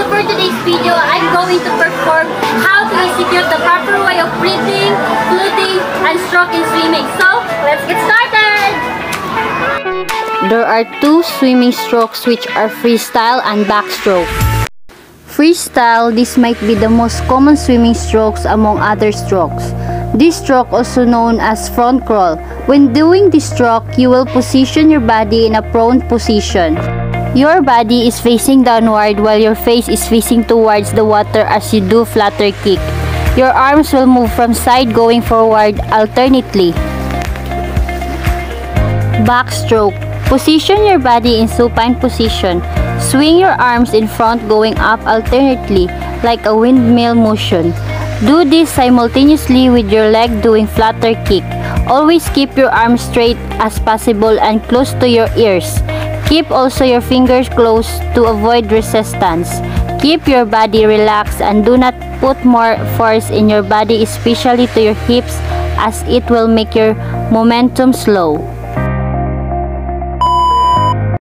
so for today's video, I'm going to perform how to execute the proper way of breathing, floating, and stroke in swimming. So, let's get started! There are two swimming strokes which are freestyle and backstroke. Freestyle, this might be the most common swimming strokes among other strokes. This stroke also known as front crawl. When doing this stroke, you will position your body in a prone position. Your body is facing downward while your face is facing towards the water as you do flutter kick. Your arms will move from side going forward alternately. Backstroke. Position your body in supine position. Swing your arms in front going up alternately like a windmill motion. Do this simultaneously with your leg doing flutter kick. Always keep your arms straight as possible and close to your ears. Keep also your fingers closed to avoid resistance. Keep your body relaxed and do not put more force in your body especially to your hips as it will make your momentum slow.